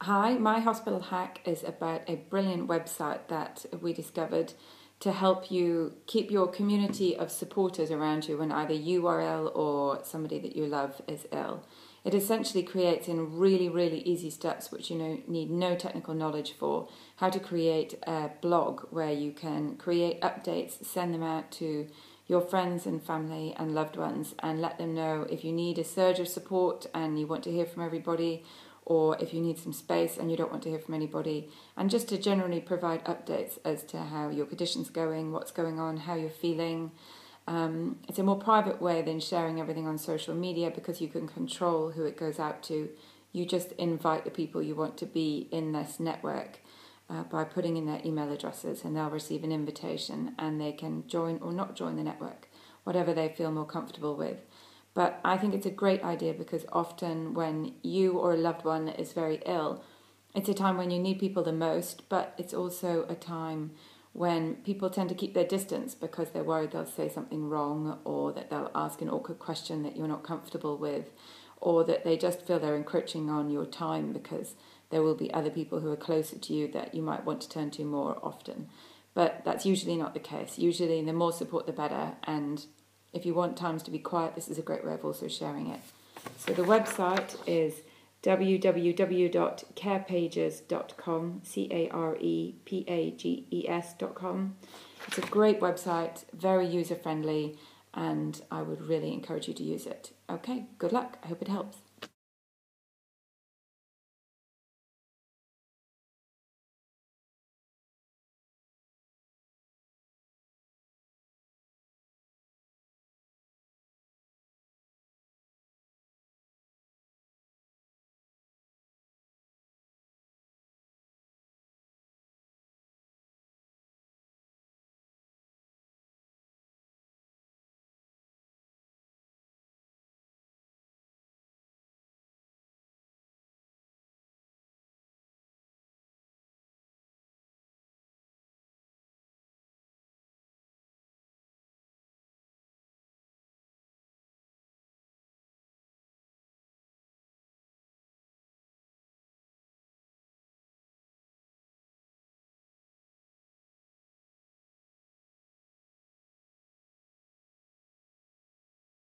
Hi, My Hospital Hack is about a brilliant website that we discovered to help you keep your community of supporters around you when either you are ill or somebody that you love is ill. It essentially creates in really, really easy steps, which you know need no technical knowledge for, how to create a blog where you can create updates, send them out to your friends and family and loved ones, and let them know if you need a surge of support and you want to hear from everybody, or if you need some space and you don't want to hear from anybody, and just to generally provide updates as to how your condition's going, what's going on, how you're feeling. Um, it's a more private way than sharing everything on social media because you can control who it goes out to. You just invite the people you want to be in this network uh, by putting in their email addresses, and they'll receive an invitation and they can join or not join the network, whatever they feel more comfortable with. But I think it's a great idea because often when you or a loved one is very ill, it's a time when you need people the most, but it's also a time when people tend to keep their distance because they're worried they'll say something wrong or that they'll ask an awkward question that you're not comfortable with or that they just feel they're encroaching on your time because there will be other people who are closer to you that you might want to turn to more often. But that's usually not the case. Usually, the more support, the better. And if you want times to be quiet, this is a great way of also sharing it. So the website is www.carepages.com, C A R E P A G E S.com. It's a great website, very user friendly, and I would really encourage you to use it. Okay, good luck. I hope it helps.